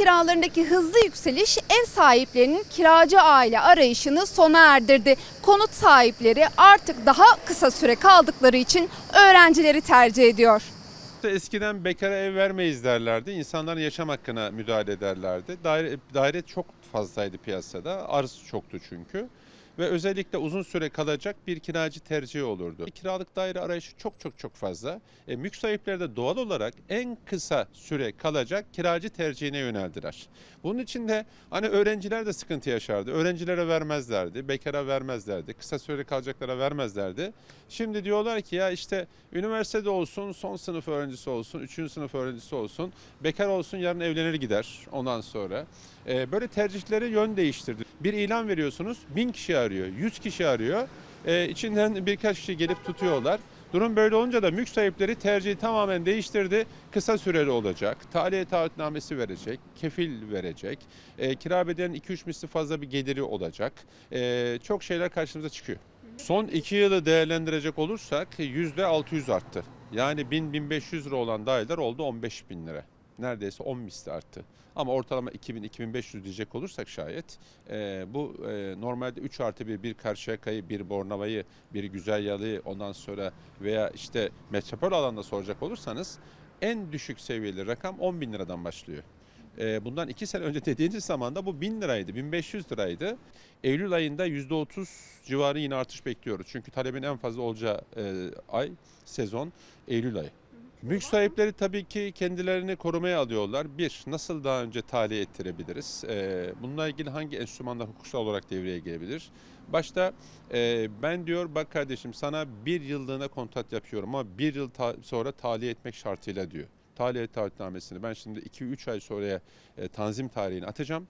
kiralarındaki hızlı yükseliş ev sahiplerinin kiracı aile arayışını sona erdirdi. Konut sahipleri artık daha kısa süre kaldıkları için öğrencileri tercih ediyor. Eskiden bekara ev vermeyiz derlerdi. İnsanların yaşam hakkına müdahale ederlerdi. Daire, daire çok fazlaydı piyasada. Arz çoktu çünkü. Ve özellikle uzun süre kalacak bir kiracı tercihi olurdu. Kiralık daire arayışı çok çok çok fazla. E, mülk sahipleri de doğal olarak en kısa süre kalacak kiracı tercihine yöneldiler. Bunun için de hani öğrenciler de sıkıntı yaşardı. Öğrencilere vermezlerdi, bekara vermezlerdi, kısa süre kalacaklara vermezlerdi. Şimdi diyorlar ki ya işte üniversitede olsun, son sınıf öğrencisi olsun, üçüncü sınıf öğrencisi olsun, bekar olsun yarın evlenir gider ondan sonra. Ee, böyle tercihleri yön değiştirdi. Bir ilan veriyorsunuz, bin kişi arıyor, yüz kişi arıyor. Ee, içinden birkaç kişi gelip tutuyorlar. Durum böyle olunca da mülk sahipleri tercihi tamamen değiştirdi. Kısa süreli olacak, tahliye taahhütnamesi verecek, kefil verecek, e, kira bedelinin 2-3 misli fazla bir geliri olacak. E, çok şeyler karşımıza çıkıyor. Son iki yılı değerlendirecek olursak %600 arttı. Yani 1000-1500 lira olan daireler oldu 15 bin lira. Neredeyse 10 misli arttı. Ama ortalama 2000-2500 diyecek olursak şayet e, bu e, normalde 3 artı 1, bir Karşıyaka'yı, bir Bornova'yı, bir Güzel Yalı'yı ondan sonra veya işte metropol alanda soracak olursanız en düşük seviyeli rakam 10 bin liradan başlıyor. E, bundan 2 sene önce dediğiniz zaman da bu 1000 liraydı, 1500 liraydı. Eylül ayında %30 civarı yine artış bekliyoruz. Çünkü talebin en fazla olacağı e, ay, sezon Eylül ayı. Mülk sahipleri tabii ki kendilerini korumaya alıyorlar. Bir, nasıl daha önce tahliye ettirebiliriz? Ee, bununla ilgili hangi enstrümanlar hukuksal olarak devreye girebilir? Başta e, ben diyor bak kardeşim sana bir yıllığına kontrat yapıyorum ama bir yıl sonra tahliye etmek şartıyla diyor. Tahliye taahhütnamesini ben şimdi 2-3 ay sonraya e, tanzim tarihini atacağım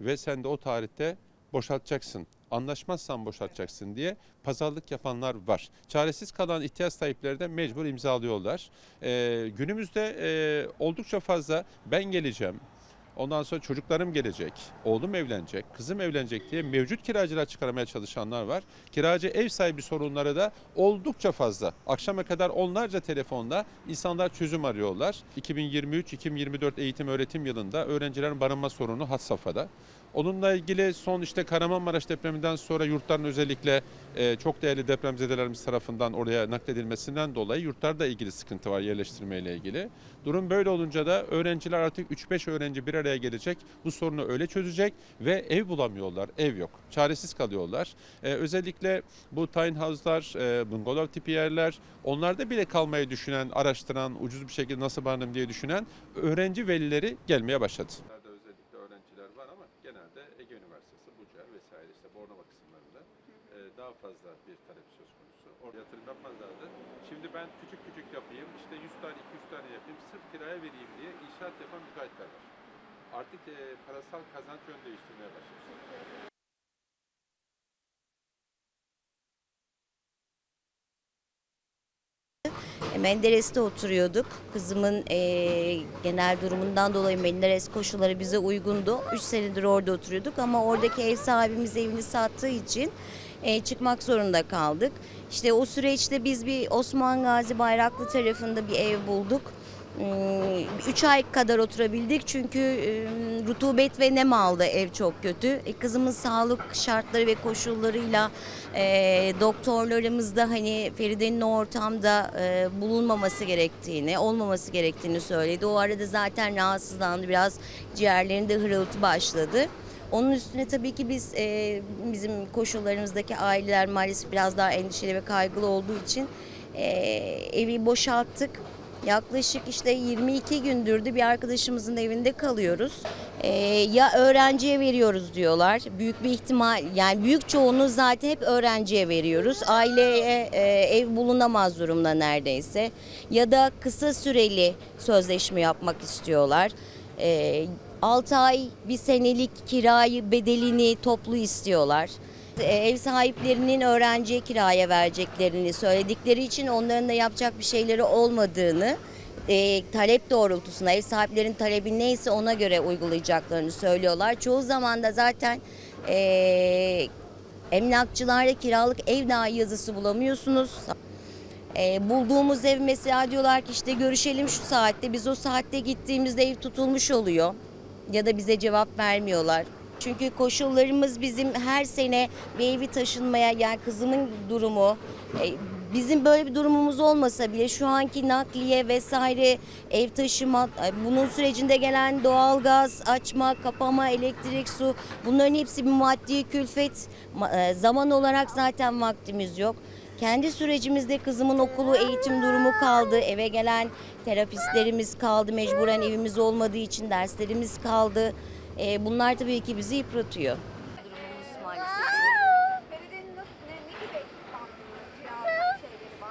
ve sen de o tarihte boşaltacaksın. Anlaşmazsan boşaltacaksın diye pazarlık yapanlar var. Çaresiz kalan ihtiyaç sahipleri de mecbur imzalıyorlar. Ee, günümüzde e, oldukça fazla ben geleceğim. Ondan sonra çocuklarım gelecek, oğlum evlenecek, kızım evlenecek diye mevcut kiracılar çıkarmaya çalışanlar var. Kiracı ev sahibi sorunları da oldukça fazla. Akşama kadar onlarca telefonla insanlar çözüm arıyorlar. 2023-2024 eğitim öğretim yılında öğrencilerin barınma sorunu had safhada. Onunla ilgili son işte Kahramanmaraş depreminden sonra yurtların özellikle e, çok değerli depremzedelerimiz tarafından oraya nakledilmesinden dolayı yurtlarda ilgili sıkıntı var yerleştirmeyle ilgili. Durum böyle olunca da öğrenciler artık 3-5 öğrenci bir araya gelecek. Bu sorunu öyle çözecek ve ev bulamıyorlar. Ev yok. Çaresiz kalıyorlar. E, özellikle bu tiny house'lar, e, bungalov tipi yerler onlarda bile kalmayı düşünen, araştıran, ucuz bir şekilde nasıl barınırım diye düşünen öğrenci velileri gelmeye başladı. Özellikle öğrenciler var ama genelde Ege Üniversitesi, Bucar vesaire işte Bornova kısımlarında e, daha fazla bir talep söz konusu. Orada yatırım yapmazlardı. Şimdi ben küçük küçük yapayım, işte 100 tane 200 tane yapayım, sırf kiraya vereyim diye inşaat yapan müteahhitler var. Artık e, parasal kazanç yön değiştirmeye başlamışlar. Menderes'te oturuyorduk. Kızımın eee, genel durumundan dolayı Menderes koşulları bize uygundu. 3 senedir orada oturuyorduk ama oradaki ev sahibimiz evini sattığı için eee, çıkmak zorunda kaldık. İşte o süreçte biz bir Osman Gazi Bayraklı tarafında bir ev bulduk. 3 ay kadar oturabildik çünkü e, rutubet ve nem aldı ev çok kötü. E, kızımın sağlık şartları ve koşullarıyla e, doktorlarımız da hani Feride'nin ortamda e, bulunmaması gerektiğini, olmaması gerektiğini söyledi. O arada zaten rahatsızlandı biraz ciğerlerinde hırıltı başladı. Onun üstüne tabii ki biz bizim koşullarımızdaki aileler maalesef biraz daha endişeli ve kaygılı olduğu için evi boşalttık. Yaklaşık işte 22 gündür de bir arkadaşımızın evinde kalıyoruz. Ee, ya öğrenciye veriyoruz diyorlar. Büyük bir ihtimal yani büyük çoğunluğu zaten hep öğrenciye veriyoruz. Aileye e, ev bulunamaz durumda neredeyse. Ya da kısa süreli sözleşme yapmak istiyorlar. Ee, 6 ay bir senelik kirayı bedelini toplu istiyorlar. E, Ev sahiplerinin öğrenciye kiraya vereceklerini söyledikleri için onların da yapacak bir şeyleri olmadığını e, talep doğrultusunda ev sahiplerinin talebi neyse ona göre uygulayacaklarını söylüyorlar. Çoğu zaman da zaten e, emlakçılarda kiralık ev dahi yazısı bulamıyorsunuz. E, bulduğumuz ev mesela diyorlar ki işte görüşelim şu saatte biz o saatte gittiğimizde ev tutulmuş oluyor. ya da bize cevap vermiyorlar. Çünkü koşullarımız bizim her sene bir evi taşınmaya yani kızımın durumu e, bizim böyle bir durumumuz olmasa bile şu anki nakliye vesaire ev taşıma e, bunun sürecinde gelen doğalgaz açma kapama elektrik su bunların hepsi bir maddi külfet e, zaman olarak zaten vaktimiz yok. Kendi sürecimizde kızımın okulu eğitim durumu kaldı. Eve gelen terapistlerimiz kaldı. Mecburen evimiz olmadığı için derslerimiz kaldı. E, bunlar tabii ki bizi yıpratıyor.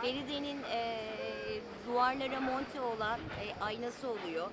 Feride'nin e, duvarlara monte olan e, aynası oluyor.